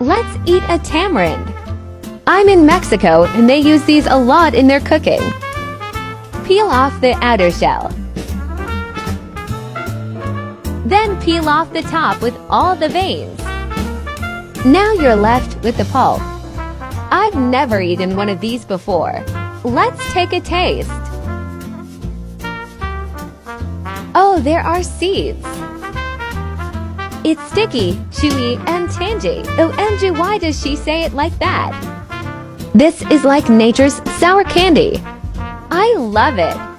Let's eat a tamarind. I'm in Mexico and they use these a lot in their cooking. Peel off the outer shell. Then peel off the top with all the veins. Now you're left with the pulp. I've never eaten one of these before. Let's take a taste. Oh, there are seeds. It's sticky, chewy, and tangy. Oh, MJ, why does she say it like that? This is like nature's sour candy. I love it.